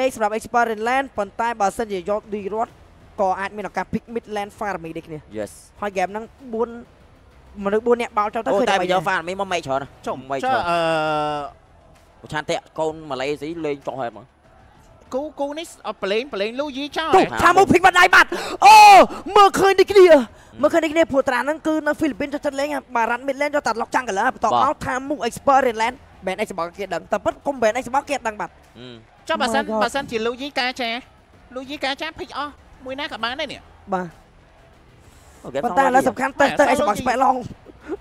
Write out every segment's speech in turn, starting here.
មេសម្រាប់ Experience Land ប៉ុន្តែបើសិនជាយកឌីរត់ក៏អាចមានឱកាស pick Midland Farmy ដូចគ្នា yes ហើយ game ហ្នឹង4មនុស្ស4នាក់បោលចោលទៅអូឃើញតែតែបើយកហ្វាមីមកមេច្រើនណាចុះមេចុះច្រើនអឺប្រឆានតាក់កូនម៉ាឡេស៊ីលេងចុះហើយហ្មងគូគូនេះអត់ប្រឡែងប្រឡែងលូយីចោលទូហ៎ថាមក pick បាត់ដៃបាត់អូមើលឃើញដូចគ្នាមើលឃើញដូចគ្នាព្រោះត្រាហ្នឹងគឺនៅហ្វីលីពីនចុះចិត្តលេងបារ៉ាត់ Midland យកតាត់ឡុកចាំងកន្លះបន្ទាប់មកថាមុខ Experience Land បែន Xbox គេដឹងតែពិតកុំបែន Xbox គេដឹងបាត់អឺ ចុះបើសិន My God បើសិនជាលូយីកាចាលូយីកាចាភិចអស់មួយណាក៏បានដែរនេះបាទអូគេប៉ុន្តែឥឡូវសំខាន់ទៅទៅបាទ Xbox Spec Long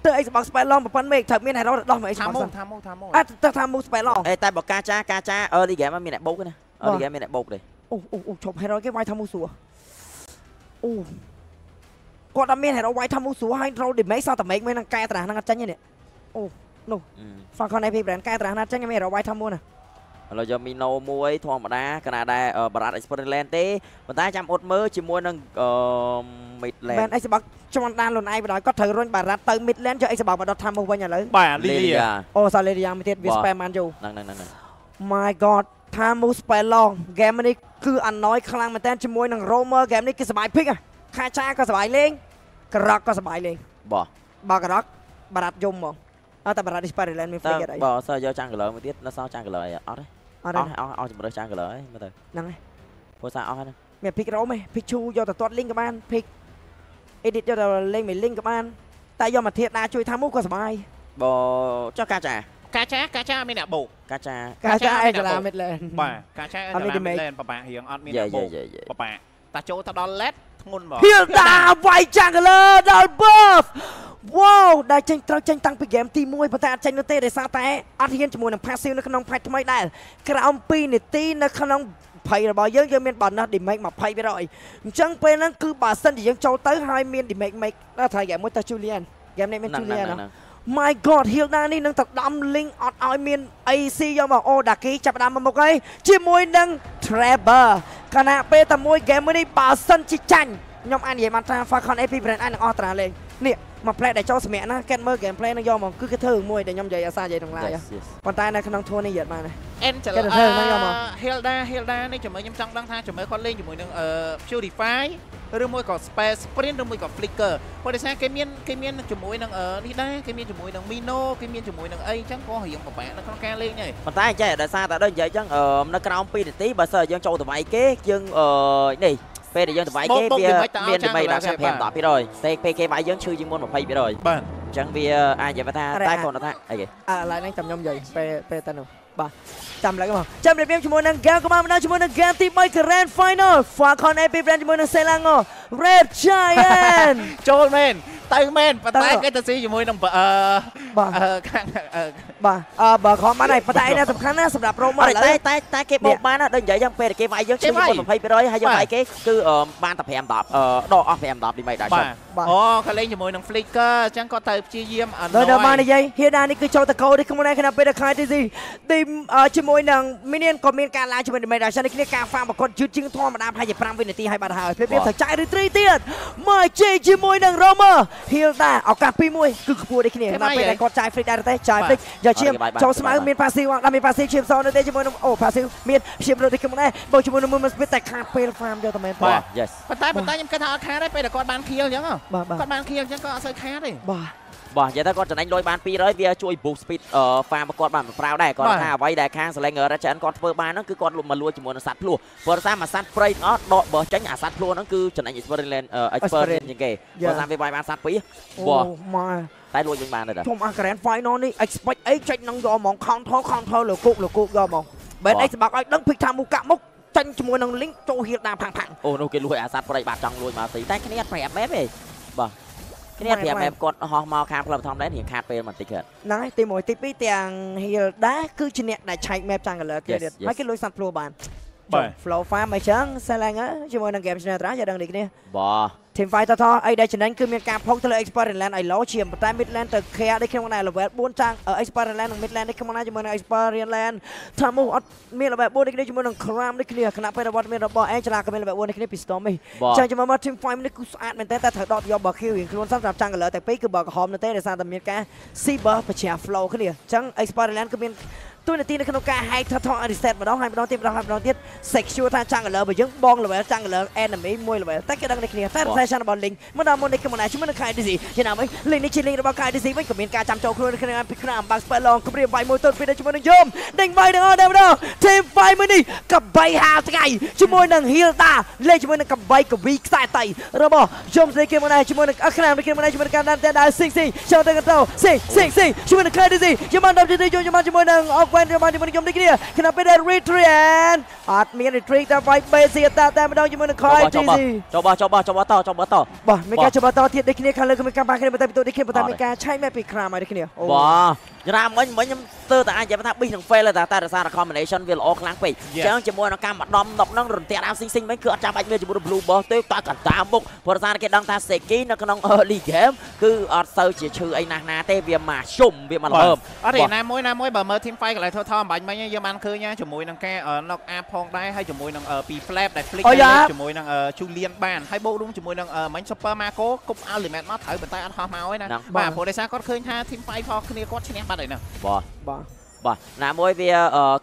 ទៅ Xbox Spec Long ប្រព័ន្ធមេឃត្រូវមាន hero ដោះមកថា Xbox មុសិននថាមុនថាមុនអត់ទៅថាមុខ Spec Long អេតែបើកាចាកាចា early game មានអ្នកបោកទេណា early game មានអ្នកបោកទេអូអូអូឈប់ hero គេវាយថាមុខស្រួលអូគាត់អត់មាន hero វាយថាមុខស្រួលហើយ roll damage សតតែ make មិននឹងកែត្រាស់ហ្នឹងអត់ចាញ់ទេនេះអឺ Falcon AP brand កែត្រាស់ណាស់ចាញ់មាន hero វាយថាមុខណា ឥឡូវយកមីណូមួយធម្មតាកណាដែរបារ៉ាត់ Experience Land ទេប៉ុន្តែចាំអត់មើលជាមួយនឹងអឺ Midland មែន Xbox ជន់ដានលូនឯងបណ្ដោយគាត់ត្រូវរុញបារ៉ាត់ទៅ Midland យក Xbox មកដុតថាមុខវិញឥឡូវ បាទលីលី Lilia អូសាលេរីយ៉ាមួយទៀតវា បាទ spam បានយូរ ហ្នឹងហ្នឹងហ្នឹង My god ថាមូ spell long game នេះគឺ annoy ខ្លាំងមែនតើជាមួយនឹង Romer game នេះគឺសบายភិកខាចាក៏សบายលេងក្រកក៏សบายលេង បោះ បើក្រកបារ៉ាត់យំហ្មង អត់តែបារ៉ាឌីស្ប៉ារីឡែនមាន free get អីបើសើយកចាំងកន្លងមួយទៀតនៅសល់ចាំងកន្លងអីអត់ទេអត់អស់អស់ជំរើសចាំងកន្លងអីមើលទៅហ្នឹងហើយព្រោះសារអស់ហ្នឹងមាន pick roam ទេ pick ឈូយកទៅទាត់ link ក៏បាន pick edit យកទៅលេងមួយ link ក៏បានតែយកមកធាតណាជួយថាមូក៏សុបាយបើចុះកាចាកាចាកាចាអត់មានអ្នកបោកកាចាកាចាអេកាឡាមីតឡែនបាទកាចាអេកាឡាមីតឡែនប្របាក់រៀងអត់មានអ្នកបោកប្របាក់តែចូលទៅដល់ LED ធ្ងន់បងហៀលតាវាយចាំងកលើដល់ buff វ៉ាវដែលចេញត្រូវចេញតាំងពីហ្គេមទី1ប៉ុន្តែអត់ចេញនោះទេដោយសារតែអត់ហ៊ានជាមួយនឹង passive នៅក្នុងផាច់ថ្មីដែរក្រោម2នាទីនៅក្នុង20របស់យើងយើងមាន bonus damage 20%អញ្ចឹងពេលហ្នឹងគឺបើសិនជាយើងចូលទៅហើយមាន damage make ដល់ថ្ងៃហ្គេមមួយទៅ Julian ហ្គេមនេះមានហ្នឹង Julian ហ្នឹងណា My god Hilda នេះនឹងទៅដំ link អត់ឲ្យមាន AC យកមកអូ Daki ចាប់ផ្ដើមមកមុខហើយជាមួយនឹង Trevor ខណៈពេលតែមួយ game មួយនេះបើសិនជាចាញ់ខ្ញុំអាចនិយាយបានថា Falcon AP brand អាចនឹងអស់ត្រាលេងនេះ មក play ដែលចូលសម្រាប់ណាគេមើល gameplay នឹងយកមកគឺគេធ្វើមួយដែលខ្ញុំនិយាយអាសានិយាយក្នុង live yes yes ប៉ុន្តែនៅក្នុង tour នេះយត់បានណា Angel គេទៅធ្វើហ្នឹងយកមក Hilda Hilda នេះជំរឿខ្ញុំចង់ដឹងថាជំរឿគាត់លេងជាមួយនឹងអឺ Purify ឬមួយក៏ Space Sprint ឬមួយក៏ Flicker ព្រោះដោយសារគេមានគេមានជាមួយនឹងអឺនេះដែរគេមានជាមួយនឹង Mino គេមានជាមួយនឹងអីអញ្ចឹងក៏រៀងពិបាកនៅក្នុងការលេងដែរប៉ុន្តែចេះដោយសារតែដូចនិយាយអញ្ចឹងអឺនៅក្រោម2នាទីបើសិនយើងចូលទៅវាយគេយើងអឺនេះ ពេលដែលយើងទៅវាយគេវាមានដើម្បីដាក់5 10%តែពេលគេវាយយើងឈឺជាងមុន20%អបាទញ្ចឹងវាអាចនិយាយថាតែគាត់ថាអីគេអើឡើយហ្នឹងចាំខ្ញុំនិយាយពេលពេលទៅនោះបាទចាំឡើងមកចាំរៀបរៀងជាមួយនឹង game ក៏បានមកដល់ជាមួយនឹង game ទី3 Grand Final Falcon AP brand ជាមួយនឹង Selangor Red Giant ចូលមែន ទៅមែនប៉ុន្តែទៅគេទៅស៊ីជាមួយនឹងអឺបាទអឺខាងអឺបាទអឺបើខំបានហើយប៉ុន្តែឯនេះសំខាន់ណាស់សម្រាប់ Romer អត់ឥឡូតែវតែតែគេបោកបានណាដូចនិយាយយ៉ាងពេលដែលគេវាយយើងឈឺជាងមុន20%ហើយយើងវាយគេគឺបានតែ5 10អឺដកអស់5 10ឌីមេដល់ចុះបាទអូគាត់លេងជាមួយនឹង Flicker អញ្ចឹងគាត់ទៅព្យាយាមអនុដល់ដល់បាននិយាយហៀដានេះគឺចូលតកោនេះក្នុងនេះខណៈពេលដែលខែទីស៊ីទីជាមួយនឹង Minion ក៏មានការឡើងជាមួយនឹង Meda នេះគ្នាការហ្វាមប្រកបយឺតជាងធម្មតាប្រហែលជា5វិនាទីហើយបាត់ហើយពេលវាត្រូវចាយឬត្រីទៀតមកជេជាមួយនឹង Romer Hilda ឱកាសពី1គឺខ្ពស់ដូចគ្នាខណៈពេលដែលគាត់ចាយ Flick ដែរទេចាយ Flick យកឈាមចូលស្មៅមាន passive អត់មាន passive ឈាមសនៅទេជាមួយនឹងអូ passive មានឈាមរត់ទៅក្នុងនេះបោកជាមួយនឹង Moon Speed តែខាតពេល farm យកតែមែនបាទ yes ប៉ុន្តែប៉ុន្តែខ្ញុំគិតថាអត់ខាតទេពេលដែលគាត់បានខៀលអញ្ចឹងហ៎បាទបាទគាត់បានខៀលអញ្ចឹងក៏អត់សូវខាតទេបាទ បាទនិយាយថាគាត់ចំណេញលុយបាន200វាជួយ boost speed អឺ farm របស់គាត់បានប្រាវដែរគាត់ថាអ្វីដែលខាង Slinger Ratchet គាត់ធ្វើបានហ្នឹងគឺគាត់លុបមកលួចជាមួយនឹងសัตว์ភ្លោះព្រោះថាមួយសัตว์ព្រៃទាំងអស់ដកបើចេញអាសัตว์ភ្លោះហ្នឹងគឺចំណេញ experience experience ជាងគេព្រោះថាវាវាយបានសัตว์ពីរ អូ បាទ ម៉ែ តែលួចវិញបានដែរ ខ្ញុំអា Grand Final នេះ expect អីចេញនឹងយកហ្មង counter counter លើគុកលើគុកយកហ្មងបែន បាទ Xbox ឲ្យដឹងភិកថាមុខកាក់មុខចាញ់ជាមួយនឹង link ចូលហៀលដាផាំងផាំង អូនោះគេលួចអាសัตว์ព្រៃបាត់ចង់លួចមកទីតែគ្នាអត់ប្រាប់មែនទេបាទ គ្នាអត់ប្រាប់មែនគាត់ហោះមកខាងផ្លូវធម្មតារៀងខាតពេលបន្តិចគាត់ហ្នឹងហើយទី1ទី2ទាំង Hilda គឺជាអ្នកដែលឆែក map jungle គេ Yes, ទៀត yes. ហើយគេលុយសัตว์ភ្លោះបាន បាទ Flow farm អញ្ចឹង Selanger ជាមួយនឹង game Channel ត្រាយកដឹងនេះគ្នាបាទ Team Fight តតអីដែលចំណេញគឺមានការផុកទៅលើ Experience Land ឲ្យ low ជាងប៉ុន្តែ Midland ទៅ Care ដូចក្នុងណា level 4ចាង Experience Land និង Midland ដូចក្នុងណាជាមួយនឹង Experience Land ថាមកអត់មាន level 4ដូចគ្នាជាមួយនឹង Cram ដូចគ្នាខណៈពេលរបស់មានរបស់ Angela ក៏មាន level 4ដូចគ្នាពី Storm នេះបាទចឹងជាមួយមក Team Fight នេះគឺស្អាតមែនតើតែត្រូវដកយកបើ Q រៀងខ្លួនសិនសម្រាប់ Jungle តែពីរគឺបើក្រហមនៅទេដោយសារតែមានការ Cyber ប្រជា flow គ្នាចឹង Experience Land គឺមាន ទូនាទីនៅក្នុងការ hide total reset ម្ដងហើយម្ដងទៀតម្ដងហើយម្ដងទៀត secure ថា jungle បើយើងបង level jungle enemy មួយ level តែគេដឹងតែគ្នាតែ rotation របស់ link មកដល់មុននេះគឺមិនដែរជាមួយនឹង Kai DC យ៉ាងណាមិញ link នេះជា link របស់ Kai DC វិញក៏មានការចាំចូលខ្លួននៅក្នុងពីក្នុង back spell long គម្រាមវាយមួយទល់ពីជាមួយនឹងយមដេញវាយទាំងអស់តែម្ដង team fight មួយនេះកបីហាថ្ងៃជាមួយនឹង Hilda លេងជាមួយនឹងកបីកវីខ្សែតៃរបស់យមស្រីគេមកដែរជាមួយនឹងអខ្នាមគេមកដែរជាមួយនឹងការដានតែដើរស៊ីងស៊ីងចូលទៅកណ្ដោស៊ីងស៊ីងស៊ីងជាមួយនឹង Kai DC យមដល់ទីយកយមជាមួយនឹង Ogwen យមជាមួយនឹងយមនេះគ្នាខណៈពេល retreat អត់មាន retreat តែវាយ base តែតែម្ដងជាមួយនឹង Kai ចុះ DC ចុះបោះចុះបោះចុះបោះតចុះបោះតបាទមានការច្បាស់តទៀតដូចគ្នាខាងលើក៏មានការបាក់គ្នាបន្តែពីទូដូចគ្នាប៉ុន្តែមានការឆៃមែពីក្រាមហើយដូចគ្នាអូបាទ យ៉ាងណាមិញមិញខ្ញុំស្ទើរតែអាចនិយាយថា beat និង fail តែតែរសារ combination វាល្អខ្លាំងពេកអញ្ចឹងជាមួយនឹងការម្ដំដប់ហ្នឹងរន្ទះអាស៊ីស៊ីងមិញគឺអត់ចាំបាច់មានជាមួយ blue boss ទេតែកណ្ដាលមុខព្រោះសារគេដឹងថា Seki នៅក្នុង early game គឺអត់សូវជាឈឺអីណាស់ណាទេវាមកជុំវាមកល្ហើមអត់ទេណាមួយណាមួយបើមើល team fight កន្លែងថតៗអំបញ្ញមិញយើងបានឃើញជាមួយនឹងការ knock up ផងដែរហើយជាមួយនឹងពី flap ដែល flick ជាមួយនឹង Julian បានហើយបូករួមជាមួយនឹងមិញ Super Marco គប់ element មកត្រូវប៉ុន្តែអត់ហោះមកឯណាបាទព្រោះដោយសារគាត់ឃើញថា team fight ផងគ្នាគាត់ឈ្នះបាត់ហើយណា បាទបាទបាទណាមួយវា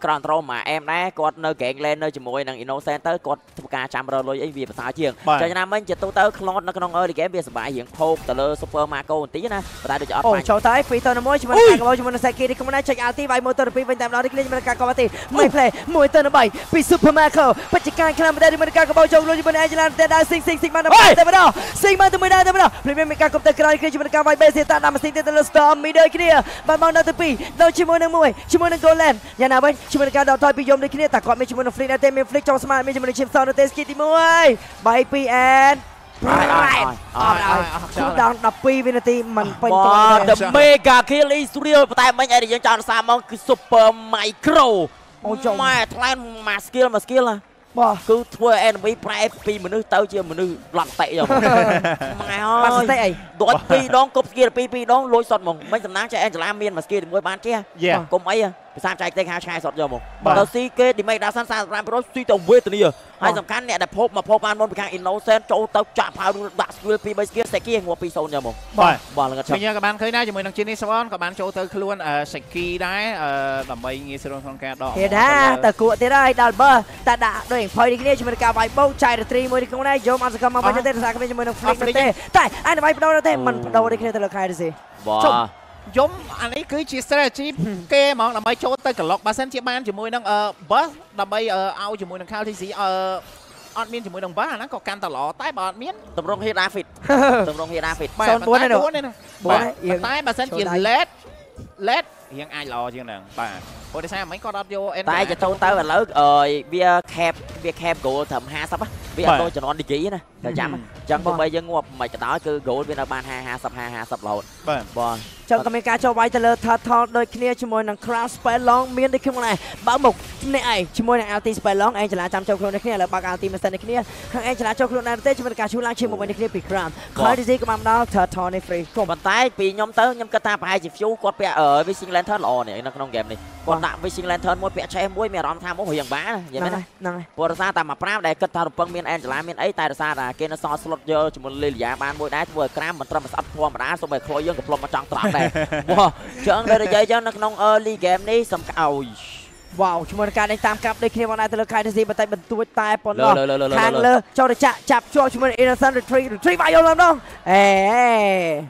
ក្រនត្រូលមកអែមដែរគាត់នៅ gang lane នៅជាមួយនឹង innocent ទៅគាត់ធ្វើការចាំរលុយអីវាប្រសើរជាងចឹងណាមិញជាទូទៅ clone នៅក្នុង early game វាសុបាយរៀងផោកទៅលើ super marco បន្តិចណាតែដូចអត់អូបាញ់ចូលទៅ2ទៅ1ជាមួយនឹងការកបោជាមួយនឹង Seki នេះខ្ញុំណាចេញ RT វាយ1ទៅ2វិញតែម្ដងនេះគ្នាជាមួយនឹងការកបោទីមួយ play 1ទៅ3ពី Super Marco បច្ចេកការខ្លាំងមែនតែជាមួយនឹងការកបោចូលលុយជាមួយនឹង Angela តែដើរ sing sing sing មកតែម្ដង sing មកតែមួយដែរតែម្ដងព្រីមមានការគប់ទៅក្រោយគ្នាជាមួយនឹងការវាយ base តាដាក់ machine ទៅលើ Storm មីដូចគ្នាបានមកដល់ទៅ2ដល់ជាមួយនឹង1ជាមួយនឹង Golden យ៉ាងណាវិញជាមួយនឹងការដកថយពីយមដូចគ្នាតែគាត់មានជាមួយនឹង Flick ដែរតែមាន Flick ចូលស្មាតមានជាមួយនឹង Chip Sound នៅទេ Ski ទី1បាយ2 and អត់អត់អត់អត់អត់ដល់12វិនាទីមិនពេញបាគ្រាន់ទទេ the mega kill Israel តែមិញឯងយើងចង់សារមកគឺ super micro អូចុងម៉ែថ្លែងមួយ skill មួយ skill ណា បាទគឺធ្វើ enemy ប្រែពីមនុស្សទៅជាមនុស្សឡត់តិចឹងម៉ែអបាត់ើសយតិអីដុតពីរដងគប់ស្គីពីរពីរដងលួចសុតហ្មងមិនសំណាងចេះអេនជឡាមានមួយស្គីមួយបានចេះយ៉ាកុំអីភាសាចែកទេខាឆ្ងាយសុតយកហ្មងបាទទៅស៊ីគេឌីមេដាសិន35%ស៊ីទៅវេទនាហើយសំខាន់អ្នកដែលភពមកភពបានមុនពីខាង innocent ចូលទៅចាក់ផៅដាក់ skill ពី3 skill សេគីងាប់2 0យកហ្មងបាទបាទលងឆាប់វិញយើងក៏បានឃើញដែរជាមួយនឹង Jenny Swan ក៏បានចូលទៅខ្លួន Seki ដែរដើម្បីងាយស្រួលក្នុងការដកហេដាតើគួរទៀតហើយដល់បើតែដាក់ដូចភ័យនេះគ្នាជាមួយនឹងការវាយបោកចៃរត្រីមួយនេះក្នុងនេះយកអត់សកម្មមកវិញទេសារគ្នាជាមួយនឹង Flick ទេតែអានេះវាយបដោទេមិនបដោនេះគ្នាទៅលើខែទេបាចុះទ យំអានេះគឺជា strategy គេហ្មងដើម្បីចូលទៅក្លុកបើសិនជាបានជាមួយនឹងអឺ bus ដើម្បីឲ្យជាមួយនឹង Cal TC អឺអត់មានជាមួយនឹង bus អាហ្នឹងក៏កាន់តែល្អតែបើអត់មានតម្រង hit David តម្រង hit David បាទសូន4ទេនោះ4ទេណា4បាទទេយើងតែបើសិនជាចូលដៃ let let រៀងអាចល្អជាងហ្នឹងបាទព្រោះតែសារមិនគាត់អត់យក Ender តែจะចូលទៅឥឡូវអើយវា cap វា cap goal ត្រឹម50ណាវាអត់ដូចជំនាន់ឌីគីណាតែចាំអញ្ចឹងបើយើងងាប់មិនក៏ដោយគឺ goal វានៅបាន50 50 50រហូតបាទបាទ ចឹងក៏មានការចូលវាយទៅលើ Turtle ដូចគ្នាជាមួយនឹង Crash Spell Long មានដូចគ្នាដែរបើមុខនេះឯងជាមួយនឹង LT Spell Long ឯងចលាចាំចូលខ្លួននេះគ្នាឥឡូវបើក LT មិនសិននេះគ្នាហើយឯងចលាចូលខ្លួនដែរទេជាមួយនឹងការឈូឡើងឈាមមកវិញនេះគ្នាពី Crown ខល DC ក៏បានដល់ Turtle នេះ free ក៏ប៉ុន្តែពីខ្ញុំទៅខ្ញុំគិតថាប្រហែលជា view គាត់ពាក់ Wishing Lantern ល្អនេះនៅក្នុង game នេះគាត់ដាក់ Wishing Lantern មួយពាក់ឆេះមួយមានអារម្មណ៍ថាមករៀងបាននិយាយមែនណាហ្នឹងហើយព្រោះរសារតែមកប្រាំដែលគិតថារំពឹងមាន Angela មានអីតែរសារតែគេនៅសល់ slot យកជាមួយលីលីយ៉ាបានមួយដែរធ្វើឲ្យក្រាមមិនត្រឹមស្អិតធម្មតាសូម្បីខ្លោយយើងក៏ផ្លុំមកចង់ត្រង់ដែរបាទចឹងដល់និយាយចឹងនៅក្នុង early game នេះសំខាន់អូយ វ៉ាវជាមួយនឹងការដេញតាមកាប់ដូចគ្នាមកដែរទៅលើ Kai DC បន្តិចបន្តួចតែប៉ុណ្លើណោះលើលើលើខាងលើលើចូលទៅចាក់ចាប់ជាប់ជាមួយនឹង Innocent Retreat Retreat វាយយកឡើងម្ដងអេ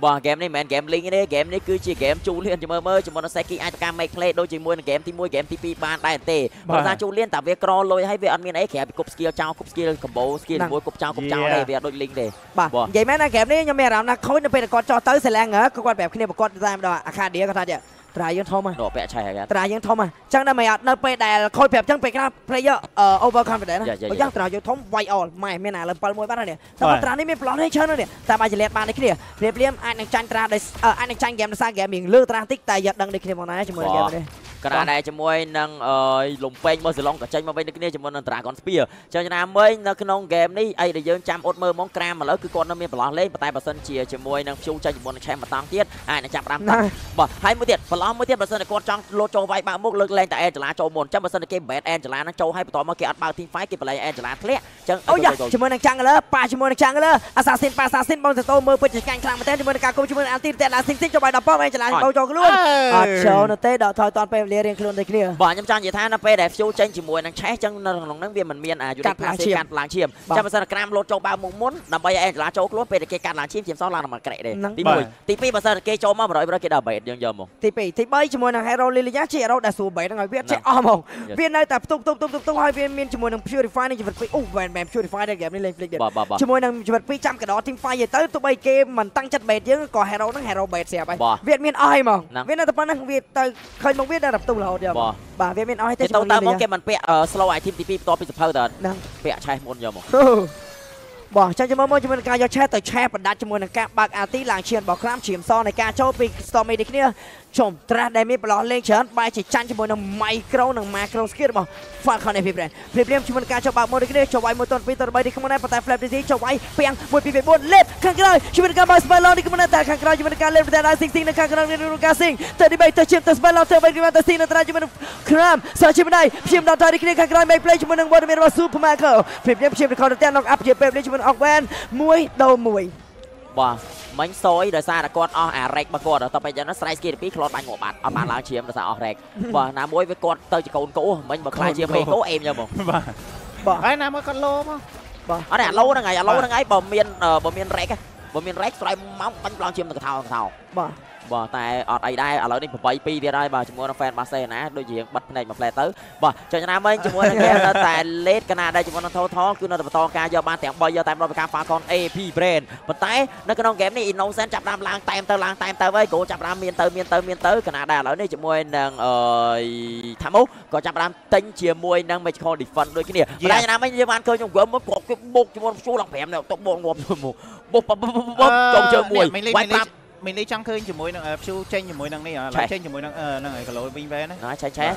បាទ game នេះមិនមែន game link ទេ game នេះគឺជា game ជូលៀនជាមួយមើលជាមួយនឹង Seki អាចធ្វើការ make play ដូចជាមួយនឹង game ទី1 game ទី2បានដែរទេព្រោះថាជូលៀនតែវាក្រលុយហើយវាអត់មានអីក្រៅពីគប់ skill ចោលគប់ skill combo skill មួយគប់ចោលគប់ចោលទេវាអត់ដូច link ទេបាទបាទនិយាយមែនណាហ្គេមនេះខ្ញុំមានអារម្មណ៍ថាខូចនៅពេលដែលគាត់ចោះទៅសេឡាំងក៏គាត់ប្រាប់គ្នាប្រកបតែម្ដងអាខាឌីគាត់ថា ត្រាយើងធំហ่ะដកពាក់ឆេះហើយត្រាយើងធំហ่ะអញ្ចឹងដល់មិនអត់នៅពេលដែលខូចប្រាប់អញ្ចឹងពេលខ្លះ player over confident ណាយ៉ាយ៉ាយ៉ាអញ្ចឹងត្រាយើងធំវាយ all ម៉ែមានអាលើ7មួយបាត់ហើយនេះតែបាទត្រានេះមានប្លន់នេះច្រើនណាស់នេះតែអាចលាតបាននេះគ្នាព្រាបព្រាមអាចនឹងចាញ់ត្រាដោយអឺអាចនឹងចាញ់ហ្គេមដោយសារហ្គេមរៀងលើត្រាតិចតែយកដឹងដូចគ្នាផងដែរជាមួយនឹងហ្គេមនេះ កណ្ដាលដែរជាមួយនឹងអឺលំពេងមកសឡុងក៏ចេញមកវិញដូចគ្នាជាមួយនឹង Dragon Spear ចឹងណាមិញនៅក្នុង game នេះអីដែលយើងចាំអត់មើលហ្មងក្រាមឥឡូវគឺគាត់នៅមានប្រឡោះលេងប៉ុន្តែបើសិនជាជាមួយនឹង View ចេញជាមួយនឹង Champ ម្ដងទៀតអាចនឹងចាប់ផ្ដើមតណាបាទហើយមួយទៀតប្រឡោះមួយទៀតបើសិនតែគាត់ចង់លោតចូលវាយបាក់មុខលើកលែងតែ Angela ចូលមុនចឹងបើសិនតែគេ ban Angela នឹងចូលហើយបន្តមកគេអត់បើក team fight គេបលែង Angela ធ្លាក់ចឹងអូយ៉ាជាមួយនឹង Jungle ប៉ាជាមួយនឹង Jungle Assassin ប៉ា Assassin បងទៅតោមើលពិតជាកាញ់ខ្លាំងមែនទែនជាមួយនឹងការគុំជាមួយនឹង Anti តែ Anti ចុះបាយដល់ប៉ងឯងចលាបោចូលខ្លួនអត់ចូលនៅទេដល់ថយតនពេលលារៀងខ្លួនដូចគ្នាបាទខ្ញុំចង់និយាយថានៅពេលដែល fuel ចេញជាមួយនឹងឆេះចឹងនៅក្នុងហ្នឹងវាមិនមានអា unique កាត់ឡើង passive ឈាមកាត់ឡើងឈាមបាទចាំបើសិនតែក្រាមលោតចូលបើមុខមុនដើម្បីឲ្យអេនចឡាចូលខ្លួនពេលដែលគេកាត់ឡើងឈាមឈាមសឡើងដល់មកក្រែកទេហ្នឹងទីបាទ1ទី2បើសិនតែគេចូលមក100%គេដល់ bait យើងយកមកទី2ទី3ជាមួយនឹង Hero Lilia ជា Hero ដែលស្រួលបែហ្នឹងហើយវាចេះអស់ហ្មង Yes. វានៅតែផ្ទុកផ្ទុកផ្ទុកផ្ទុកផ្ទុកហើយវាមានជាមួយនឹង Purify និងជីវិត2អូមែនមែន Purify ដែលហ្គេមនេះលេង flick ទៀតបាទបាទបាទជាមួយនឹងជីវិត2ចាំកដោ Team Fight ទៅទោះបីគេមិនតាំងចិត្ត bait យើងក៏ Hero ហ្នឹង Hero bait ស្រាប់ហើយបាទវាមានអស់ហើយហ្មងហ្នឹងវានៅតែប៉ុណ្ណឹងវាទៅឃើញមកវាដល់ផ្ទុករហូតទៀតបាទបាទវាមានអស់ហើយគេទេទៅតើមកគេ Lilia មិនពាក់អឺ slow item ទី2បន្ទាប់ពីសភៅតើហ្នឹងពាក់ឆេះមុនយកមកបងចាំចាំមើលមកជាមួយនឹងការយកឆេះទៅឆេះបណ្ដាច់ជាមួយនឹងការបើកអាទីឡើងឈានរបស់ក្រាមឈាមសនៃការចូលពី Storm នេះគ្នា ជុំត្រាស់ដែលមានប្រឡោះលេងច្រើនបែរជាចាញ់ជាមួយនឹង micro និង macro skill របស់ Falcon FP Brand ព្រៀបព្រៀមជាមួយនឹងការចូលបើកមកនេះគ្នាចូលវាយមួយតន2តន3នេះក្នុងនេះប៉ុន្តែ Flap DC ចូលវាយពាំង1 2 4លេបខាងក្រោយជាមួយនឹងការបើក Spell នេះក្នុងនេះតែខាងក្រោយជាមួយនឹងការលេបតែដល់ Sing Sing នៅខាងក្រោយមាននឹងការ Sing ទៅទី3ទៅជិបទៅ Spell ទៅវិញទៅ Sing នៅត្រាស់ជាមួយនឹង Cram សាជាម្ដាយព្យាមដល់ទៅនេះគ្នាខាងក្រោយ Make Play ជាមួយនឹង Waterman របស់ Super Macro ព្រៀបព្រៀមព្យាមទៅខទៅតែ knock up ជាពេលនេះជាមួយនឹង Ogwan 1ដូ1បាទ មិញសយដោយសារតែគាត់អស់អារែករបស់គាត់ដល់ទៅពេលចឹងស្រ័យស្គីទី2ខ្លត់បាញ់មកបាត់អត់បានឡើងឈាមដោយសារអស់រែកបាទណាមួយវាគាត់ទៅជាកូនកោមិញបើខ្លាចជាមេកោអេមយកមកបាទបាទហើយណាមួយគាត់លោមកអត់ទេអាឡូហ្នឹងហើយអាឡូហ្នឹងហើយបើមានអឺបើមានរែកហ៎បើមានរែកស្រ័យមកបាញ់ប្លង់ឈាមទៅកថោកថោបាទ បាទតែអត់អីដែរឥឡូវនេះ8 2ទៀតហើយបាទជាមួយនឹង fan base ណាដូចជាយើងបិទភ្នែកមួយផ្លែទៅបាទចុចណាមិញជាមួយនឹង game នៅតែ late កណាដែរជាមួយនឹង total គឺនៅតែបន្តការយកបានទាំង3យកតែម្ដងពីការ Falcon AP Brand ប៉ុន្តែនៅក្នុង game នេះ Innocent ចាប់ដើមឡើងតែមទៅឡើងតែមទៅហើយគោចាប់ដើមមានទៅមានទៅមានទៅកណាដែរឥឡូវនេះជាមួយនឹងអឺថាមុក៏ចាប់ដើមទិញជាមួយនឹង Magical Defense ដូចគ្នាប៉ុន្តែណាមិញយើងបានឃើញខ្ញុំគាត់មកគាត់គេបុកជាមួយជួលឡើង5នេះទុកបុកងាប់មួយបុកបុកបុកបុកចុងជើងមួយមិនលេងវាមិនយលេប្ងរាប់ មិនលេងចង់ឃើញជាមួយនឹងភូចេញជាមួយនឹងនេះឥឡូឆេះវចេញជាមួយនឹងអឺហ្នឹងហើយកឡូវិញវែនណាណាឆែឆែ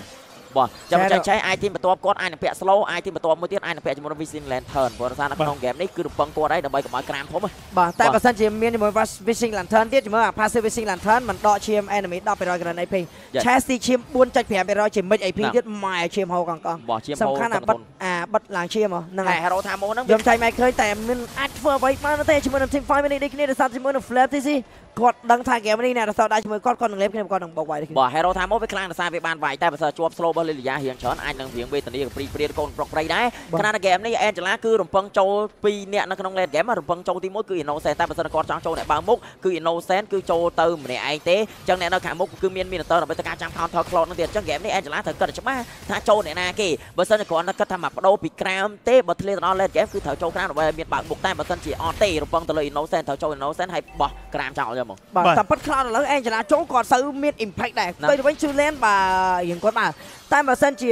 បាទចាំឆែឆែអាចទីបន្ទាប់គាត់អាចនឹងពាក់ slow អាចទីបន្ទាប់មួយទៀតអាចនឹងពាក់ជាមួយនឹង Vision Lantern ព្រោះដោយសារនៅក្នុង game នេះគឺរំពឹងគាត់ហើយដើម្បីកុំឲ្យក្រាមធំហ៎បាទតែបាទបើសិនជាមានជាមួយ Wishing Lantern ទៀតជាមួយអា Passive Wishing Lantern มันដកឈាម enemy 10%ក្រណ AP Yes. Chassis ឈាម4.5%ជា mid AP ណាទៀតម៉ែឈាមហូរកង់កង់បាទជាមសំហូរខាន់អាទៅបិទអាបិទឡើងឈាមហ៎ហ្នឹងតែហើយ Hero ថាម៉ូហ្នឹងខ្ញុំចៃមិនឃើញតែមានអាចធ្វើអ្វីបានទេជាមួយនឹង Team 5នេះដូចគ្នាដោយសារជាមួយនឹង Flap ទេស៊ី គាត់ដឹងថា game នេះអ្នករសោដៃជាមួយគាត់គាត់នឹងលេបគ្នាគាត់នឹងបោកវាយទេបាទ Hero ថាម៉ូវាខ្លាំងដោយសារវាបានវាយតែបើសិនជាប់ slow របស់ Lilia រៀងច្រើនអាចនឹងរៀងវេទនាព្រីព្រាកូនប្រុកប្រិយដែរបាទខណៈនៅ game នេះ Angela គឺរំពឹងចូល2នាក់នៅក្នុង late game រំពឹងចូលទី1គឺ Innocent តែបើសិនគាត់ចង់ចូលអ្នកបើមុខគឺ Innocent គឺចូលទៅម្នាក់ឯងទេអញ្ចឹងអ្នកនៅខាងមុខគឺមាន Minotaur ដើម្បីទៅការចាំ counter cloud នឹងទៀតអញ្ចឹង game នេះ Angela ត្រូវគិតឲ្យច្បាស់ថាចូលអ្នកណាគេបើសិនជាគ្រាន់តែគិតថាមកបដូរពីក្រាមទេបើធ្លាក់ទៅដល់ late game គឺត្រូវចូលក្រាមដើម្បីឲ្យមានបើកមុខតែបើសិនជាអត់ទេរំពឹងទៅលើ Innocent ត្រូវចូល Innocent ហើយបោះក្រាមចោលយកមកបាទបាទតាមពិតខ្លោចឥឡូវ Angela ចូលគាត់សូវមាន impact ដែរណាទៅទៅវិញ Julian បាទរៀងគាត់បាទតែបើសិនជា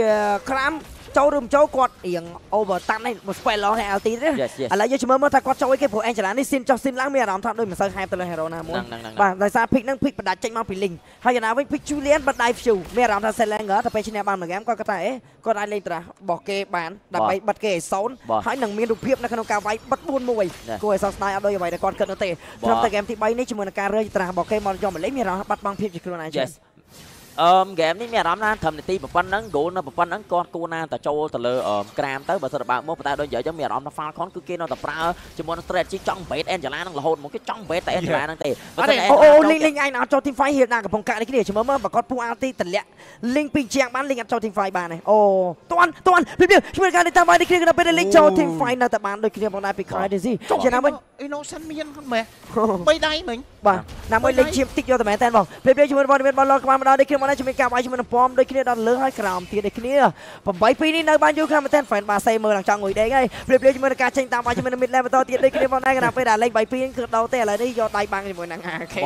ក្រាម ចូលឬមិនចូលគាត់រៀង over តាន់នេះមក spell ឡងឲ្យ LT ទេ Yes yes ឥឡូវយើងជមើលមើលថាគាត់ចូលអីគេព្រោះ Angela នេះស៊ីនចុះស៊ីនឡើងមានអារម្មណ៍ថាដូចមិនសូវ hype ទៅលើ hero ណាមួយហ្នឹងហ្នឹងហ្នឹងបាទដោយសារ pick ហ្នឹង pick បដាច់ចេញមកពី link ហើយយ៉ាងណាវិញ pick Julian បដៃ view មានអារម្មណ៍ថា Selanger តែពេលឈ្នះបានមួយ game គាត់គាត់ថាអេគាត់អាចលេងត្រាស់របស់គេបានដើម្បីបិទគេឲ្យសូន្យបាទហើយនឹងមានរូបភាពនៅក្នុងការវាយបិទ4ណែ1គួរឲ្យសោកស្ដាយអត់ដូចអ្វីដែលគាត់គិតនោះទេបាទត្រឹមតែ game ទី3នេះជាមួយនឹងការរើត្រាស់របស់គេមកយកមកលេងមានអារម្មណ៍បាត់បង់ភាពជាខ្លួនឯងចឹង Yes អឺហ្គេមនេះមានអារម្មណ៍ថាត្រឹមនាទីប៉ុណ្ណឹង goal នៅប៉ុណ្ណឹងគាត់គួរណាតែចូលទៅលើអឺក្រាមទៅបើសិនតែបើកមកប៉ុន្តែដូចនិយាយចឹងមានអារម្មណ៍ថា Falcon គឺគេនៅតែប្រើជាមួយនឹង strategy ចង់ bait Angela នឹងរហូតមកគេចង់ bait តែ Angela ហ្នឹងទេបើសិនតែអូអូ Angela លីងលីងឯងអត់ចូល team fight ហៀបណាកំពុងកាក់នេះគ្នាជាមួយមើលបើគាត់ពុះអាទីតម្លាក់លីងពីជាងបានលីងអត់ចូល team fight បានទេអូតាន់តាន់ពីពីជាមួយការនេះតាមបាយនេះគ្នានៅពេលដែលលីងចូល team fight នៅតែបានដូចគ្នាផងដែរពី Cry Daisy ជាណាវិញ Innocent មានមែនបីដៃមិញបាទណាមួយលេងឈាមតិចយកតែមែនតើបងពេលពេលជាមួយបងមានបងលក្បានមកដល់ដូចគ្នាមកដល់ជាមួយការវាយជាមួយនឹងពំដូចគ្នាដល់លើហើយក្រោមទៀតដូចគ្នា8 2នេះនៅបានយូរខ្លាំងមែនតើ fan បាសេមើលឡើងចង់ងុយដេកហើយពេលពេលជាមួយនឹងការចេញតាមបាយជាមួយនឹង mid level បន្តទៀតដូចគ្នាបងដែរគណៈពេលដែលលេង3 2គឺដោទេឥឡូវនេះយកដៃបាំងជាមួយនឹង AK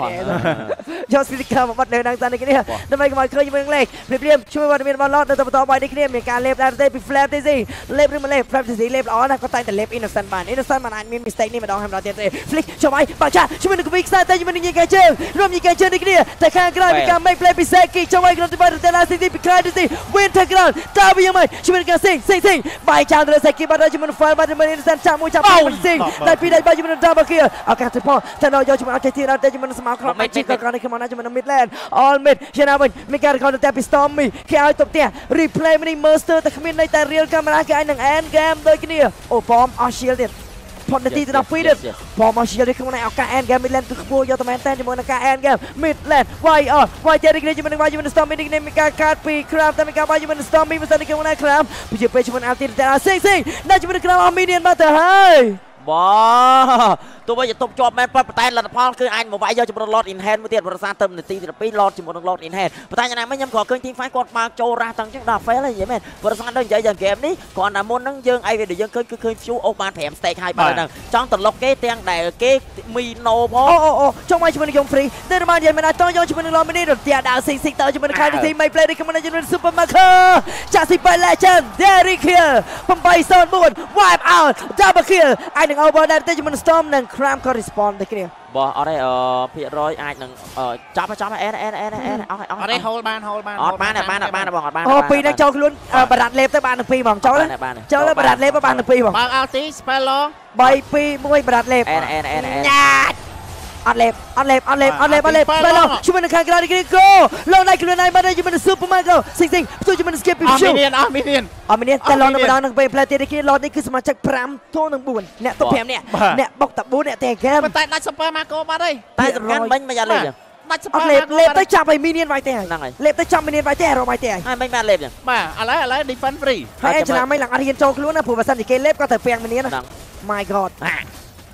យក speaker មកបិទនៅនឹងតានេះគ្នាដើម្បីកុំឲ្យឃើញជាមួយនឹងលេខព្រាមជួយវត្តមានបងឡតនៅទៅបន្តបាយនេះគ្នាមានការលេបដែរទេពី flap ទេស៊ីលេបឬមិនលេប flap ទេស៊ីលេបល្អណាស់ក៏តែតែលេប innocent បាន innocent มันអាចមាន mistake នេះម្ដងហើយម្ដងទៀតទេ flick ជួយឲ្យបាក់ចាជាមួយនឹង quick start តែជាមួយនឹងញីកាជើងរួមញីកាជើងនេះគ្នាតែខាងក្រៅមានការ make play ពី Seki ជួយឲ្យក្នុងទីបាត់តែឡាស៊ីទីពី Cry ទេស៊ី winter ground តើវាយ៉ាងម៉េចជាមួយនឹងការ sing sing sing បាយចោលទៅ Seki បាត់ហើយជាមួយនឹង fire បាត់ជាមួយ innocent ចាំមួយចាំពី sing តែពីដៃបាយជាមួយនឹង double kill ឱកាសទៅផងតែនៅយកជាមួយអត់ចេះទីរត់តែជាមួយនឹងស្មៅខ្លោបជីកក៏នេះខ្ញុំណាជាមួយនឹង midland all mid ជាណាវិញមានការ counter តែពី stormy គេឲ្យតុបផ្ទះ replay នេះ monster តែគ្មានន័យតែ real camera គេឲ្យនឹង end game ដូចគ្នាអូប៉មអស់ shield ទៀត ផុតនាទីទី12ទៀតបងមកជានេះក្នុងនៃឱកាស end game midland គឺខ្ពស់យកទៅមែនតើជាមួយនឹងការ end game midland វាយអត់វាយចេះនេះជាមួយនឹងវាយជាមួយនឹង storm នេះមានការកាត់ពី crab តែមានការវាយជាមួយនឹង storm មិនសិននេះក្នុងនៃ crab ពីពេលជាមួយនឹង alti តែសេងសេងនៅជាមួយនឹង crab អស់ minion មកទៅហើយបាទ ទោះបីជាតុបជាប់មែនប៉ុន្តែលទ្ធផលគឺអាចមកវាយយកជំរុន Lord in hand មួយទៀតប្រសាទៅនាទីទី12 Lord ជាមួយនឹង Lord in hand ប៉ុន្តែយ៉ាងណាមិញខ្ញុំក៏ឃើញ team fight គាត់បើកចូលរ៉ាស់តាំងចឹងដល់ fail ហើយនិយាយមែនប្រសាដល់និយាយយ៉ាង game នេះគ្រាន់តែមុនហ្នឹងយើងអីវាដែលយើងឃើញគឺឃើញ view អូសបាន5 stake ហើយបើហ្នឹងចង់ត្រឡប់គេទាំងដែលគេមីណូផងអូអូអូចង់មកជាមួយនឹងខ្ញុំ free តែបាននិយាយមែនតើយកជាមួយនឹង Lord Mini រត់ទៀតដើរសិងសិងតើជាមួយនឹង Kai Team May Play នេះខ្ញុំនឹងជាមួយនឹង Super Marker ចាក់ស៊ីបែ Legend Derry Kill 804 wipe out double kill អាចនឹង over ដែរទៅជាមួយនឹង Storm និង Cram ក៏ respond ដូចគ្នាបាទអត់ទេអឺភាគរយអាចនឹងចាប់ចាប់អែនអែនអែនអែនអស់ហើយអស់អត់ទេ hold បាន hold បានអត់បានបានបានបងអត់បានអូពីរនឹងចូលខ្លួនបារ៉ាត់លេបទៅបាននឹងពីរហ្មងចូលបានចូលបារ៉ាត់លេបបាននឹងពីរហ្មងបើក ulti spell long 3 2 1បារ៉ាត់លេបអែនអែនអែនអែនញ៉ាត អត់លេបអត់លេបអត់លេបអត់លេបអត់លេបបែរឡងជួយនឹងខាងក្រៅនេះគោលោកណៃខ្លួនណៃបាត់ទៅជាមួយនឹង Super Marker សិងសិងផ្ទុយជាមួយនឹង Skip ពីអស់ Show minion អស់ minion អត់មានតែឡងនៅម្ដងនឹងពេលផ្លែទៀតគេឡតនេះគឺសមាជិក5ទល់នឹង4អ្នកទុក5នាក់អ្នកបុកតែ4អ្នកតែហ្គេមប៉ុន្តែដាច់ super marco បាត់ហើយតែសំខាន់មិញមិនអត់លេបចឹងដាច់អ super ត់លេប marco លេបទៅចាប់ឲ្យមីនៀនវាយទេហើយហ្នឹងហើយលេបទៅចាប់មីនៀនវាយទេរកវាយទេហើយហើយមិញបានលេបចឹងបាទឥឡូវឥឡូវ defend free ហើយអេចំណាំមិនឡើងអត់ហ៊ានចូលខ្លួនណាព្រោះបើសិនជាគេលេបក៏ទៅពាំងមីនៀនណាហ្នឹង My god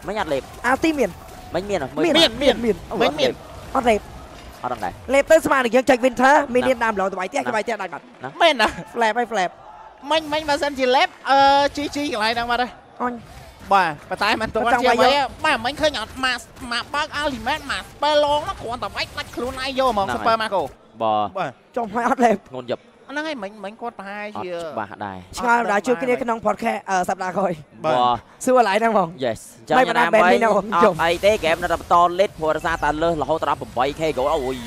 មិញអត់លេបអាទីមាន មិញមានមើលមានមានមានវិញមានអត់លេបអត់ដឹងដែរលេបទៅស្មើនឹងយើងចុច winter មីនៀនដើមឡូទៅវាយទេគេវាយទេដាច់បាត់មែនណា flap ហើយ flap មិញមិញបើសិនជា lab អឺ GG កន្លែងហ្នឹងបាត់ហើយអញបាទប៉ុន្តែមិនទាន់ចង់ជាវាយអ្វីយកបាទមិញឃើញអត់មកមកបើក ultimate មក spell long ហ្នឹងគ្រាន់តែវាយដាច់ខ្លួនឯងយកហ្មង super marco បើបាទចុំហើយអត់លេបងន់យប់ ហ្នឹងហើយមិញមិញគាត់ប្រហែលអត់ជាច្បាស់ដែរឆ្ងល់ម្ដងជួបគ្នាក្នុង podcast សប្តាហ៍ក្រោយបាទបើសួរឡើយហ្នឹងហ្មង yes ចឹងមិនយ៉ាងណាបានមិញបែបនេះណាបងអជុំត់អីទេហ្គេមនៅតែបន្តលេតព្រោះរសារតែលើសរហូតដល់ 8k goal អូយ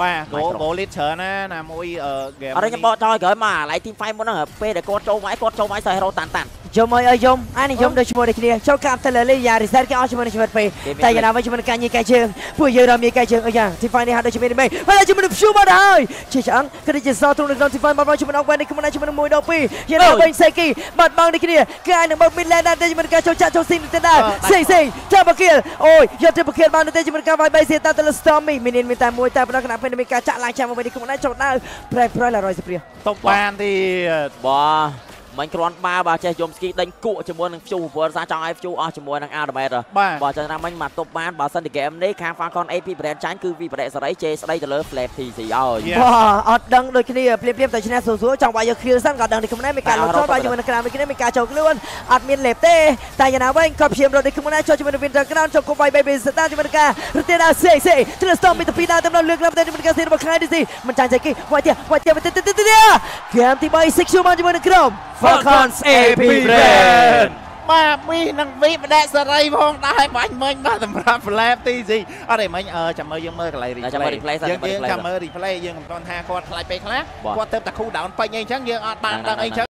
បាទមិន go ត្រូវ go lead ច្រើនណាណាមួយអឺ game អត់ទេខ្ញុំបកចោលក្រោយមកអាឡៃ team fight មុនហ្នឹងពេលដែលគាត់ចូលមកឯងគាត់ចូលមកឯងសើ hero តាន់តាន់ យំអើយអើយយំអានេះយំដូចឈ្មោះដូចគ្នាចូលកាប់ទៅលើលីយ៉ារីសែតគេអស់ជាមួយនឹងជីវិតពេកគេមានតែយ៉ាងណាវិញជាមួយនឹងការញីកាយជើងពួកយើងរំញីកាយជើងអីយ៉ាងទីហ្វាយនេះហាក់ដូចជាមានមេហើយជាមួយនឹង Phew មកហើយជាឆ្អឹងគឺដូចជាសោទ្រង់នៅក្នុងទីហ្វាយមកជាមួយនឹងអុកវ៉ែននេះខ្លួនឯងជាមួយនឹង1 12យ៉ាងណាវិញសេគីបាត់បង់នេះគ្នាគឺអាចនឹងបើ Midland ដែរជាមួយនឹងការចូលចាក់ចូលស៊ីនទៅដែរសេសេ Double kill អូយយក Double kill បានទៅជាមួយនឹងការវាយបៃសេតាទៅលើ Stormy មានមានតែមួយតែប៉ុណ្ណោះខណៈពេលមានការចាក់ឡើងចាំមកវិញនេះខ្លួនឯងចូលដើរប្រែប្រែលរយសព្រាតុបបានទៀតបាទ មិនគ្រាន់បើបើចេះយំស្គីដេញគក់ជាមួយនឹង View ព្រោះសារចង់ឲ្យ View អស់ជាមួយនឹង Ultimate បាទបើចឹងណាមិញមកតុបបានបើសិនតែ game នេះខាង Falcon AP brand ចាញ់គឺវិបរៈសេរីជេស្ដីទៅលើ Flap TC ឲ្យ Yeah. បាទអត់ដឹងដូចគ្នាភ្លាមភ្លាមតែឈ្នះសួរសួរចង់បាយយក clear សិនក៏ដឹងនេះខ្លួនឯងមានការលុតចូលបាយជាមួយនឹងក្រាមនេះគ្នាមានការចូលខ្លួនអត់មានលេបទេតែយ៉ាងណាវិញក៏ព្យាយាមរត់នេះខ្លួនឯងចូលជាមួយនឹង Winter Crown ចូលគប់បាយ baby ស្តាជាមួយនឹងការរត់ទៀតដល់សេសេទ្រស្តមមីទៅពីដើមទៅលើកឡើងទៅជាមួយនឹងការសេរបស់ខាងនេះស៊ីមិនចាញ់ចៃគីវាយទៀតវាយទៀតទៅទៅទៅហ្គេមទី3 6មកជាមួយនឹងក្រុម Falcons AP Brand បាទមីនឹងវីបដេសេរីផងដែរបាញ់មិញបាទសម្រាប់ flap TC អត់ទេមិញអឺចាំមើលយើងមើលកន្លែងចាំមើល replay សិនយើងមើលយើង replay ចាំមើល replay យើងមិនទាន់ថាគាត់ខ្លាចពេលខ្លះបាទគាត់ទៅតែ cool down ពេញអីចឹងយើងអត់បានដឹងអីចឹង